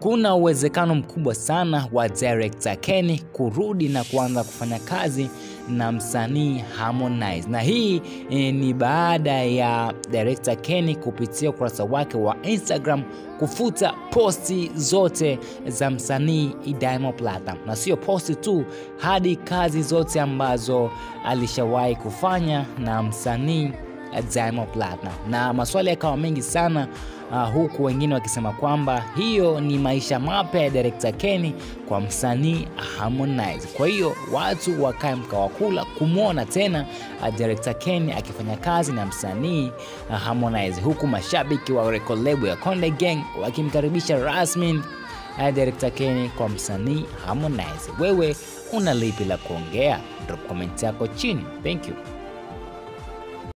kuna uwezekano mkubwa sana wa director Kenny kurudi na kuanza kufanya kazi na msanii Harmonize, na hii e, ni baada ya director Kenny kupitia ukurasa wake wa Instagram kufuta posti zote za msanii Diamond Platnumz, na sio posti tu, hadi kazi zote ambazo alishawahi kufanya na msanii Diamond Platnumz, na maswali yakawa mengi sana uh, huku wengine wakisema kwamba hiyo ni maisha mapya ya director Kenny kwa msanii Harmonize. Kwa hiyo watu wakae mkawakula kumwona tena uh, director Kenny akifanya kazi na msanii uh, Harmonize, huku mashabiki wa record label ya Konde Gang wakimkaribisha rasmi uh, director Kenny kwa msanii Harmonize. Wewe una lipi la kuongea? Drop comment yako chini. Thank you.